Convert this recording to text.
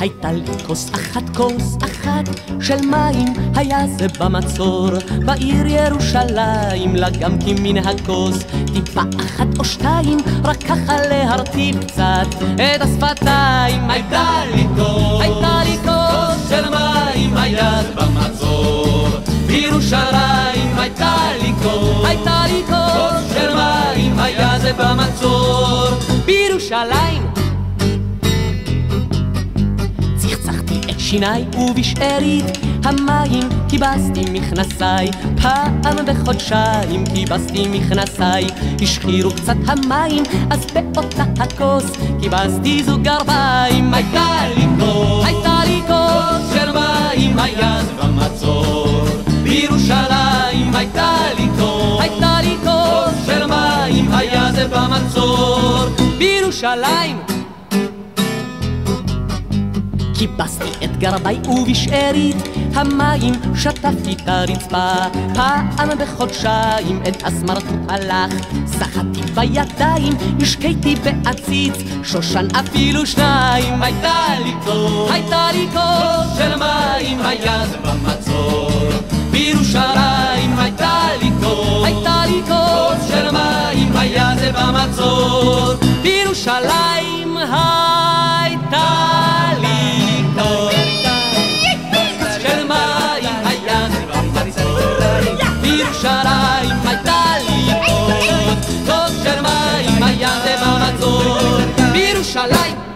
הייתה לי כוס אחת, כוס אחת של מים, היה זה במצור, בעיר ירושלים, לה גם כי מן הכוס, טיפה אחת או שתיים, רק ככה להרטיב קצת את השפתיים. הייתה לי כוס, הייתה לי כוס של מים, היה זה במצור, בירושלים. הייתה לי כוס, הייתה לי כוס של מים, היה זה במצור, בירושלים שיניי ובשארית המים כיבסתי מכנסיי פעם בחודשיים כיבסתי מכנסיי השחירו קצת המים אז באותה הכוס כיבסתי זוג גרביים הייתה לי כוס הייתה לי כוס של מים זה במצור. בירושלים הייתה לי כוס הייתה לי כוס של מים זה במצור. בירושלים. כיבסתי גרביי ובשארית המים שטפתי את הרצפה פעם בחודשיים את הסמרטוט הלך סחטתי בידיים השקיתי בעציץ. שושן אפילו שניים הייתה לי כוס. הייתה לי כוס של מים זה במצור. בירושלים הייתה לי כוס. הייתה לי כוס של מים זה במצור. בירושלים הייתה ירושלים הייתה לי עוד, זאת גרמיים היה זה במצור, בירושלים.